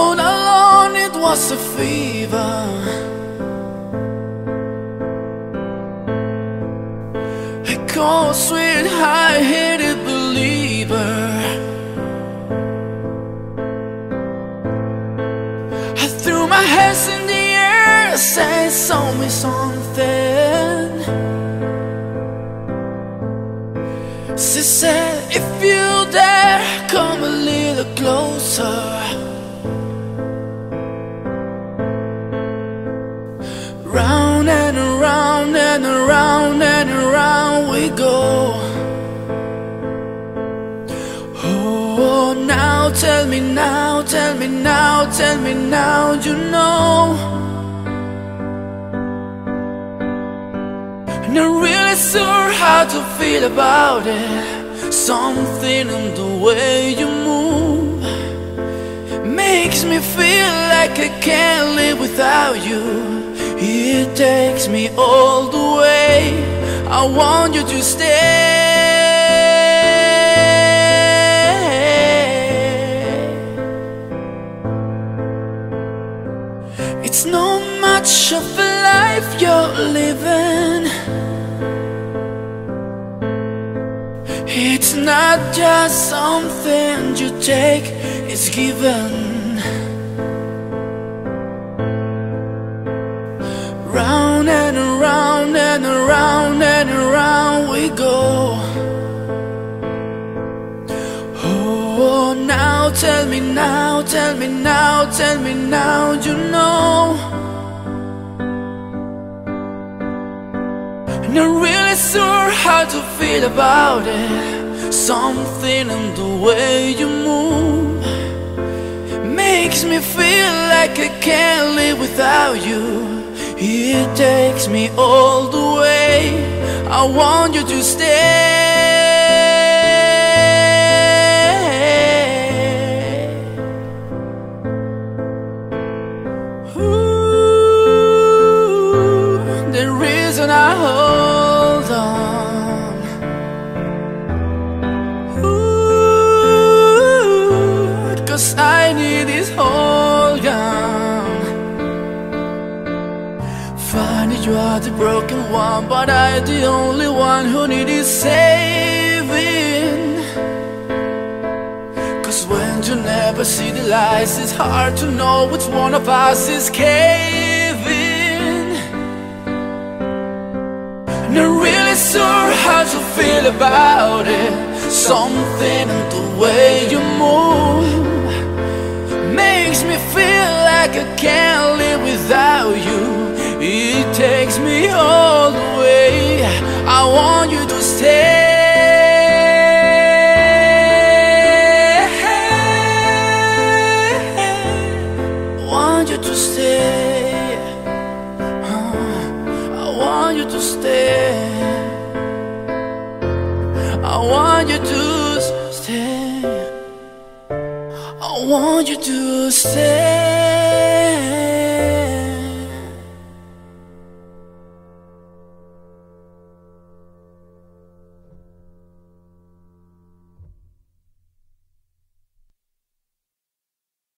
All alone it was a fever. A cold, sweet, high-headed believer. I threw my hands in the air, say, show me something. She said, if you dare, come a little closer we go. Oh, now tell me now, tell me now, tell me now, you know. Not really sure how to feel about it. Something in the way you move makes me feel like I can't live without you. It takes me all the way. I want you to stay. It's not much of a life you're living. It's not just something you take, it's given. Tell me now, tell me now, tell me now, you know. Not really sure how to feel about it. Something in the way you move makes me feel like I can't live without you. It takes me all the way. I want you to stay. Are the broken one, but I'm the only one who needed saving. Cause when you never see the lights, it's hard to know which one of us is caving. Not really sure how to feel about it. Something in the way you move makes me feel like I can't live without you. It takes me all the way. I want you to stay. I want you to stay. I want you to stay. I want you to stay. I want you to stay.